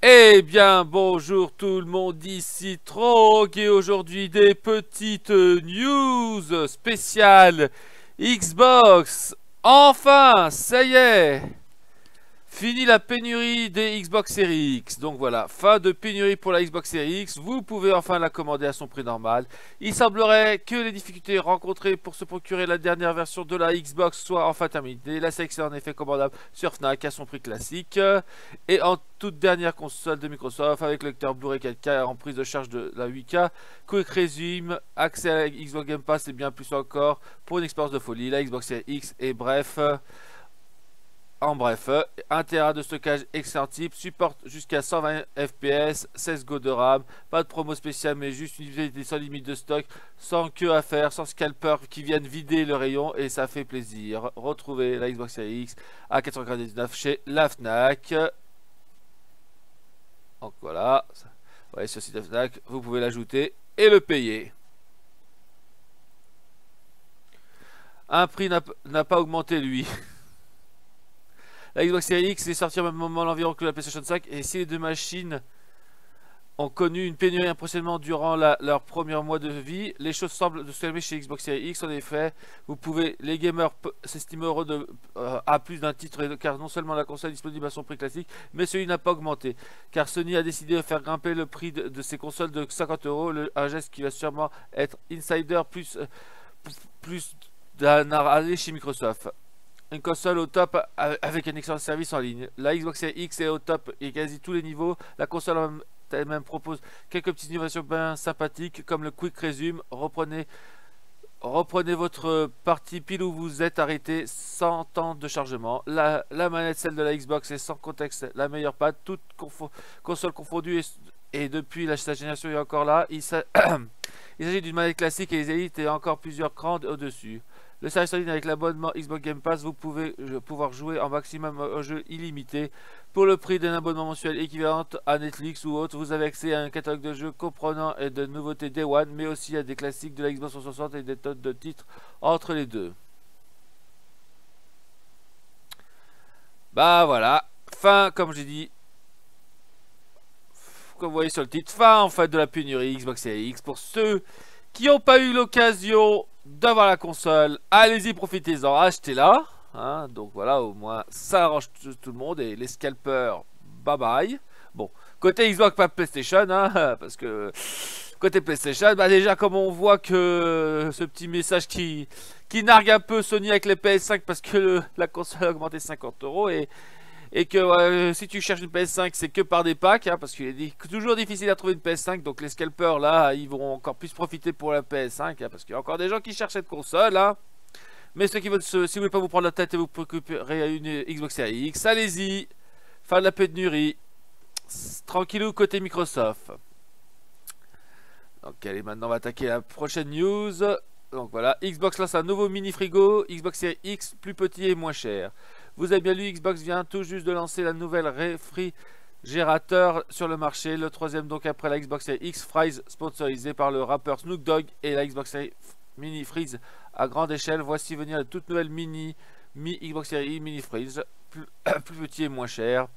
Eh bien, bonjour tout le monde, ici Trog et aujourd'hui des petites news spéciales Xbox. Enfin, ça y est Fini la pénurie des Xbox Series X. Donc voilà, fin de pénurie pour la Xbox Series X. Vous pouvez enfin la commander à son prix normal. Il semblerait que les difficultés rencontrées pour se procurer la dernière version de la Xbox soient enfin terminées. La sélection en effet commandable sur Fnac à son prix classique. Et en toute dernière console de Microsoft avec le lecteur Blu-ray 4K en prise de charge de la 8K. Quick Resume, accès à la Xbox Game Pass et bien plus encore pour une expérience de folie. La Xbox Series X et bref... En bref, 1 Tera de stockage excellent type, supporte jusqu'à 120 fps, 16 Go de RAM, pas de promo spéciale mais juste une visibilité sans limite de stock, sans queue à faire, sans scalper qui viennent vider le rayon et ça fait plaisir. Retrouvez la Xbox Series X à 499 chez la FNAC. Donc voilà, voyez sur le site de FNAC, vous pouvez l'ajouter et le payer. Un prix n'a pas augmenté lui. La Xbox Series X est sortie au même moment environ que la PlayStation 5 et si les deux machines ont connu une pénurie impressionnante durant leur premier mois de vie, les choses semblent se calmer chez Xbox Series X. En effet, vous pouvez, les gamers s'estiment heureux euh, à plus d'un titre car non seulement la console est disponible à son prix classique, mais celui n'a pas augmenté. Car Sony a décidé de faire grimper le prix de, ses consoles de 50 euros, un geste qui va sûrement être insider plus, euh, plus d'un aller chez Microsoft une console au top avec un excellent service en ligne. La Xbox X est au top et quasi tous les niveaux. La console elle-même propose quelques petites innovations bien sympathiques comme le Quick Resume. Reprenez, reprenez votre partie pile où vous êtes arrêté sans temps de chargement. La, manette, celle de la Xbox, est sans contexte la meilleure pad. Toute console confondue et, depuis la, génération est encore là. Il s'agit d'une manette classique et les élites et encore plusieurs crans au-dessus. Le service en ligne avec l'abonnement Xbox Game Pass, vous pouvez pouvoir jouer en maximum au jeu illimité. Pour le prix d'un abonnement mensuel équivalent à Netflix ou autre, vous avez accès à un catalogue de jeux comprenant et de nouveautés Day One, mais aussi à des classiques de la Xbox 360 et des tonnes de titres entre les deux. Bah voilà, fin comme j'ai dit, comme vous voyez sur le titre, fin en fait de la pénurie Xbox Series X pour ceux qui n'ont pas eu l'occasion d'avoir la console, allez-y, profitez-en, achetez-la. Hein, donc voilà, au moins ça arrange tout, le monde et les scalpers, bye bye. Bon, côté Xbox, pas PlayStation, hein, parce que côté PlayStation, bah déjà comme on voit que ce petit message qui, qui nargue un peu Sony avec les PS5 parce que la console a augmenté 50 euros et et que si tu cherches une PS5 c'est que par des packs hein, parce qu'il est toujours difficile à trouver une PS5 donc les scalpers là ils vont encore plus profiter pour la PS5 hein, parce qu'il y a encore des gens qui cherchent cette console hein. mais ceux qui veulent si vous voulez pas vous prendre la tête et vous récupérer une Xbox Series X allez-y fin de la pénurie tranquillou côté Microsoft donc allez maintenant on va attaquer la prochaine news donc voilà, Xbox lance un nouveau mini frigo, Xbox Series X plus petit et moins cher. Vous avez bien lu, Xbox vient tout juste de lancer la nouvelle réfrigérateur sur le marché. Le troisième donc après la Xbox Series X Fries sponsorisé par le rappeur Snoop Dogg et la Xbox Series Mini Freeze à grande échelle. Voici venir la toute nouvelle mini Mi Xbox Series Mini Freeze, plus, petit et moins cher.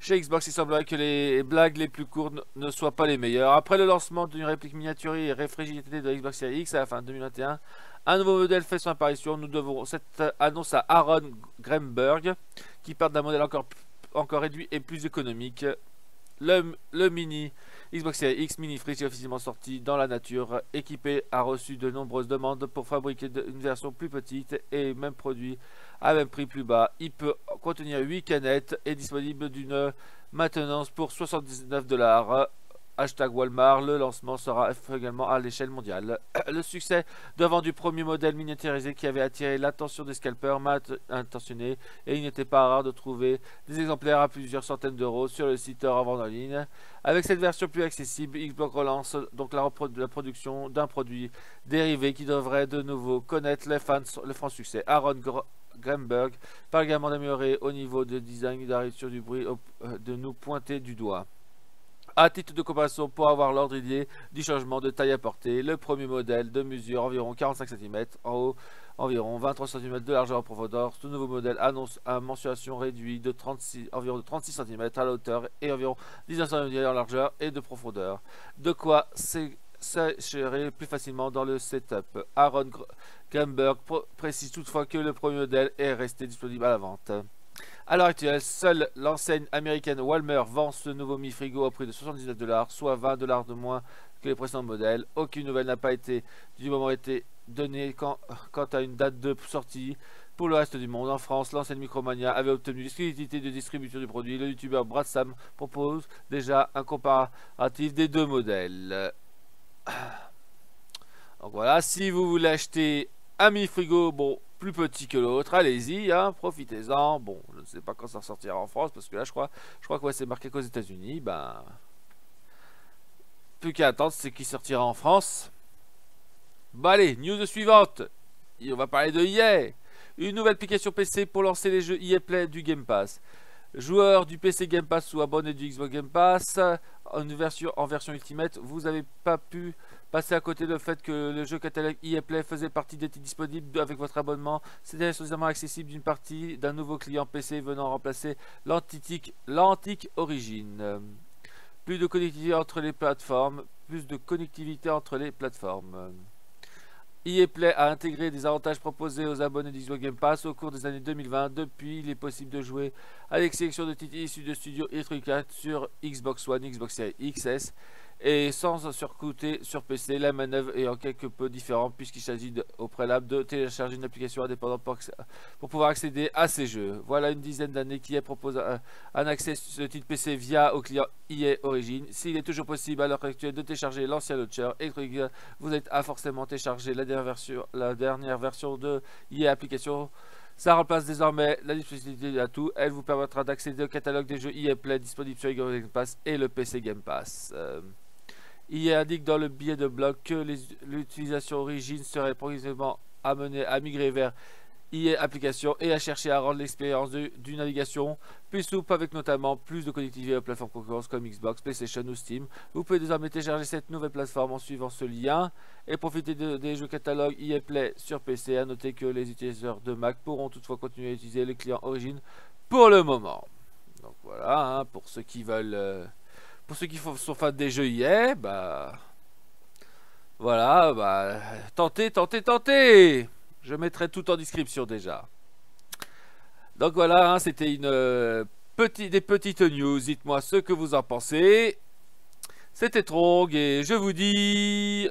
Chez Xbox, il semblerait que les blagues les plus courtes ne soient pas les meilleures. Après le lancement d'une réplique miniaturée et réfrigérée de Xbox Series X à la fin 2021, un nouveau modèle fait son apparition. Nous devons cette annonce à Aaron Gremberg, qui part d'un modèle encore, encore réduit et plus économique. Le, le mini Xbox Series X Mini Fridge est officiellement sorti dans la nature. Équipé a reçu de nombreuses demandes pour fabriquer une version plus petite et même produit à même prix plus bas. Il peut contenir 8 canettes et disponible d'une maintenance pour 79 dollars. Hashtag Walmart, le lancement sera également à l'échelle mondiale. Le succès devant du premier modèle miniaturisé qui avait attiré l'attention des scalpers mal intentionnés et il n'était pas rare de trouver des exemplaires à plusieurs centaines d'euros sur le site en vente en ligne. Avec cette version plus accessible, Xbox relance donc la, production d'un produit dérivé qui devrait de nouveau connaître le franc succès. Aaron Gremberg parle également d'améliorer au niveau de design d'arrêt sur du bruit, euh, de nous pointer du doigt. À titre de comparaison, pour avoir l'ordre idée du changement de taille à portée, le premier modèle de mesure environ 45 cm en haut, environ 23 cm de largeur en profondeur. Ce nouveau modèle annonce une mensuration réduite de 36, environ de 36 cm à la hauteur et environ 19 cm en largeur et de profondeur. De quoi s'insérer plus facilement dans le setup. Aaron Gramberg précise toutefois que le premier modèle est resté disponible à la vente. À l'heure actuelle, seule l'enseigne américaine Walmer vend ce nouveau mi-frigo au prix de 79 dollars, soit 20 dollars de moins que les précédents modèles. Aucune nouvelle n'a pas été du moment été donnée quant, à une date de sortie. Pour le reste du monde, en France, l'enseigne Micromania avait obtenu l'exclusivité de distribution du produit. Le youtubeur Brad Sam propose déjà un comparatif des deux modèles. Donc voilà, si vous voulez acheter un mi-frigo, bon, plus petit que l'autre, allez-y, hein, profitez-en. Bon, je ne sais pas quand ça sortira en France, parce que là, je crois, je crois que c'est marqué qu'aux États-Unis, ben... Plus qu'à attendre, c'est qui sortira en France. Bon allez, news suivante. Et on va parler de EA. Une nouvelle application PC pour lancer les jeux EA Play du Game Pass. Joueur du PC Game Pass ou abonné du Xbox Game Pass, en version, en version Ultimate, vous n'avez pas pu passer à côté le fait que le jeu catalogue EA Play faisait partie d'être disponible avec votre abonnement. C'était suffisamment accessible d'une partie d'un nouveau client PC venant remplacer l'antique Origin. Plus de connectivité entre les plateformes, plus de connectivité entre les plateformes. EA Play a intégré des avantages proposés aux abonnés d'Xbox Game Pass au cours des années 2020. Depuis, il est possible de jouer avec sélection de titres issus de studios Electronic sur Xbox One, Xbox Series XS et sans surcoûter sur PC, la manœuvre est en quelque peu différente puisqu'il s'agit au préalable de télécharger une application indépendante pour, pouvoir accéder à ces jeux. Voilà une dizaine d'années qui propose un, un, accès sur ce titre PC via au client EA Origin. S'il est toujours possible à l'heure actuelle de télécharger l'ancien launcher vous êtes à forcément télécharger la dernière version, de EA Application. Ça remplace désormais la disponibilité tout. Elle vous permettra d'accéder au catalogue des jeux EA Play disponibles sur Xbox Game Pass et le PC Game Pass. Euh, il indique dans le billet de blog que l'utilisation origine serait progressivement amenée à migrer vers IA application et à chercher à rendre l'expérience du navigation plus souple avec notamment plus de connectivité aux plateformes concurrentes comme Xbox, PlayStation ou Steam. Vous pouvez désormais télécharger cette nouvelle plateforme en suivant ce lien et profiter des jeux catalogues EA Play sur PC. A noter que les utilisateurs de Mac pourront toutefois continuer à utiliser les clients Origin pour le moment. Donc voilà, hein, pour ceux qui veulent... Euh, pour ceux qui sont fans des jeux IA, bah... Voilà, bah... Tentez, tentez, tentez Je mettrai tout en description déjà. Donc voilà, hein, c'était une euh, des petites news. Dites-moi ce que vous en pensez. C'était Trong et je vous dis...